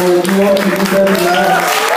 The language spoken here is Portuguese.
Muito ótimo, obrigado.